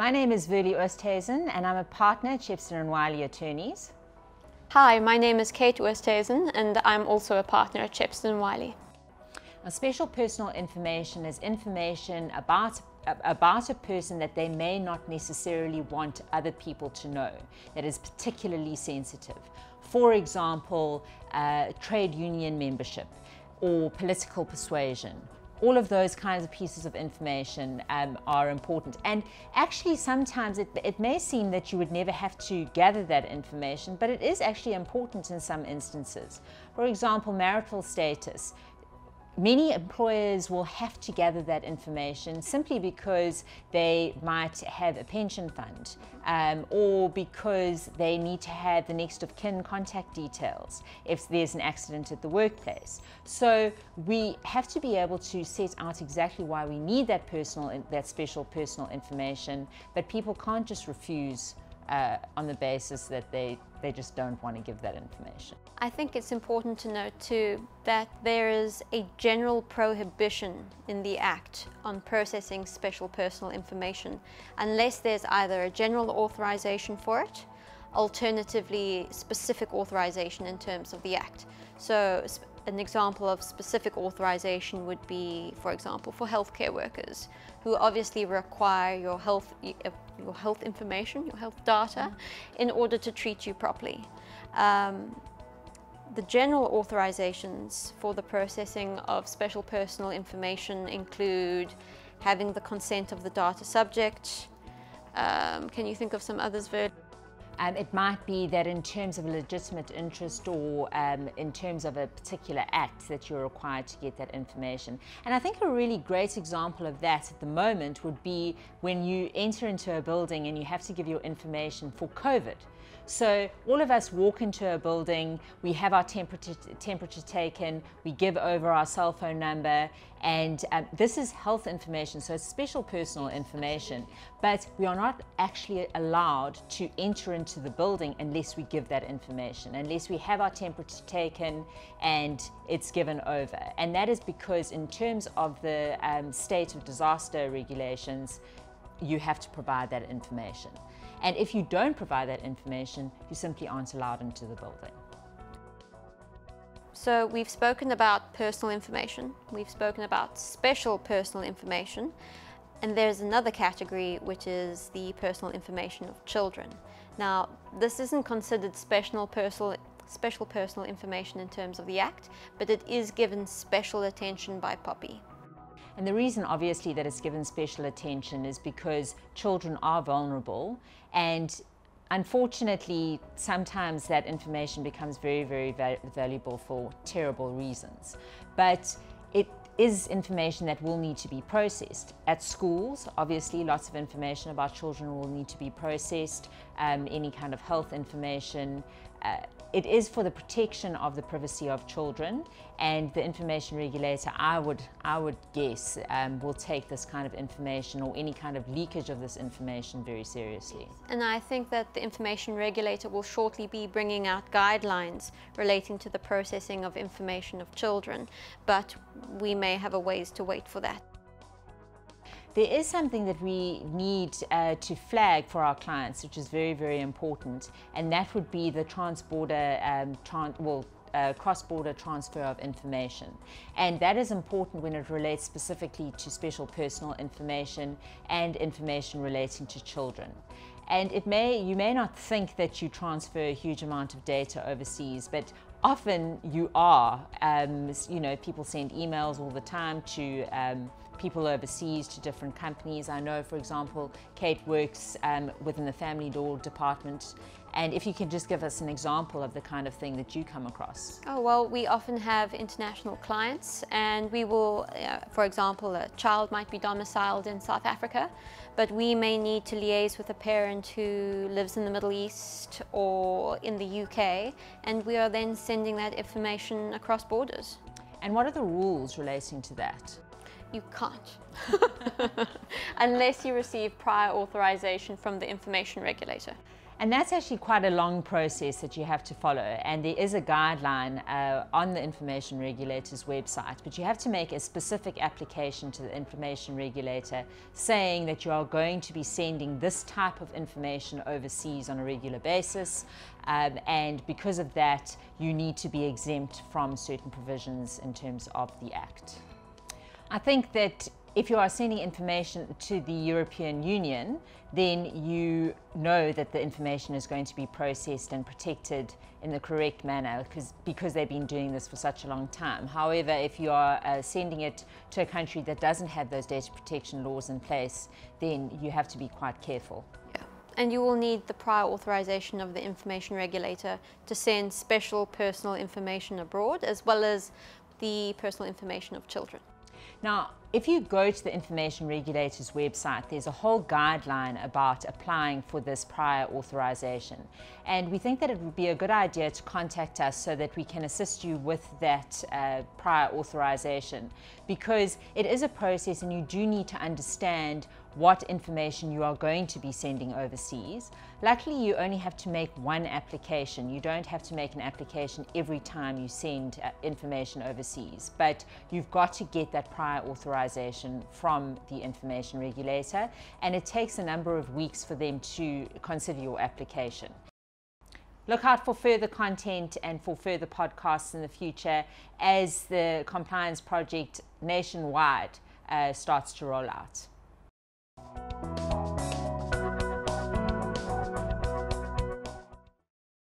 My name is Verlie Oosthuizen and I'm a partner at Shepstone and Wylie Attorneys. Hi, my name is Kate Oosthuizen and I'm also a partner at Shepstone and Wylie. Now, special personal information is information about about a person that they may not necessarily want other people to know, that is particularly sensitive. For example, uh, trade union membership or political persuasion. All of those kinds of pieces of information um, are important. And actually, sometimes it, it may seem that you would never have to gather that information, but it is actually important in some instances. For example, marital status many employers will have to gather that information simply because they might have a pension fund um, or because they need to have the next of kin contact details if there's an accident at the workplace. So we have to be able to set out exactly why we need that personal, that special personal information, but people can't just refuse uh, on the basis that they, they just don't want to give that information. I think it's important to note too that there is a general prohibition in the Act on processing special personal information unless there's either a general authorization for it, alternatively specific authorization in terms of the Act. So an example of specific authorization would be, for example, for healthcare workers who obviously require your health, uh, your health information, your health data, in order to treat you properly. Um, the general authorizations for the processing of special personal information include having the consent of the data subject. Um, can you think of some others? Um, it might be that in terms of a legitimate interest or um, in terms of a particular act that you're required to get that information. And I think a really great example of that at the moment would be when you enter into a building and you have to give your information for COVID. So all of us walk into a building, we have our temperature, temperature taken, we give over our cell phone number, and um, this is health information, so it's special personal information, but we are not actually allowed to enter into the building unless we give that information, unless we have our temperature taken and it's given over. And that is because in terms of the um, state of disaster regulations, you have to provide that information. And if you don't provide that information, you simply aren't allowed into the building. So we've spoken about personal information, we've spoken about special personal information, and there's another category which is the personal information of children. Now, this isn't considered special personal special personal information in terms of the Act, but it is given special attention by POPI. And the reason, obviously, that it's given special attention is because children are vulnerable and Unfortunately, sometimes that information becomes very, very valuable for terrible reasons. But it is information that will need to be processed. At schools, obviously, lots of information about children will need to be processed, um, any kind of health information. Uh, it is for the protection of the privacy of children and the information regulator, I would, I would guess, um, will take this kind of information or any kind of leakage of this information very seriously. And I think that the information regulator will shortly be bringing out guidelines relating to the processing of information of children, but we may have a ways to wait for that. There is something that we need uh, to flag for our clients, which is very, very important, and that would be the trans-border, um, well, uh, cross-border transfer of information. And that is important when it relates specifically to special personal information and information relating to children. And it may, you may not think that you transfer a huge amount of data overseas, but often you are. Um, you know, people send emails all the time to um, people overseas to different companies. I know, for example, Kate works um, within the family law department. And if you can just give us an example of the kind of thing that you come across. Oh, well, we often have international clients and we will, uh, for example, a child might be domiciled in South Africa, but we may need to liaise with a parent who lives in the Middle East or in the UK, and we are then sending that information across borders. And what are the rules relating to that? You can't. Unless you receive prior authorization from the information regulator. And that's actually quite a long process that you have to follow. And there is a guideline uh, on the Information Regulator's website, but you have to make a specific application to the Information Regulator saying that you are going to be sending this type of information overseas on a regular basis. Um, and because of that, you need to be exempt from certain provisions in terms of the Act. I think that if you are sending information to the European Union, then you know that the information is going to be processed and protected in the correct manner because, because they've been doing this for such a long time. However, if you are uh, sending it to a country that doesn't have those data protection laws in place, then you have to be quite careful. Yeah. And you will need the prior authorization of the information regulator to send special personal information abroad as well as the personal information of children. Now, if you go to the Information Regulator's website, there's a whole guideline about applying for this prior authorization. And we think that it would be a good idea to contact us so that we can assist you with that uh, prior authorization because it is a process and you do need to understand what information you are going to be sending overseas. Luckily, you only have to make one application. You don't have to make an application every time you send uh, information overseas, but you've got to get that prior authorization from the information regulator, and it takes a number of weeks for them to consider your application. Look out for further content and for further podcasts in the future as the compliance project nationwide uh, starts to roll out.